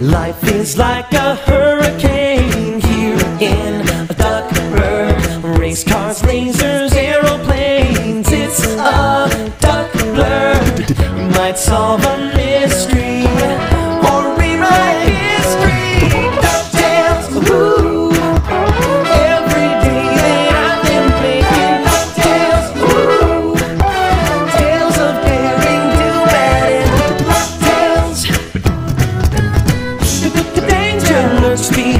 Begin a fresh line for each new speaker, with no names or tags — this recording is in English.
Life is like a hurricane here in Duckburg. Race cars, lasers, aeroplanes, it's a duck blur. Might solve a speed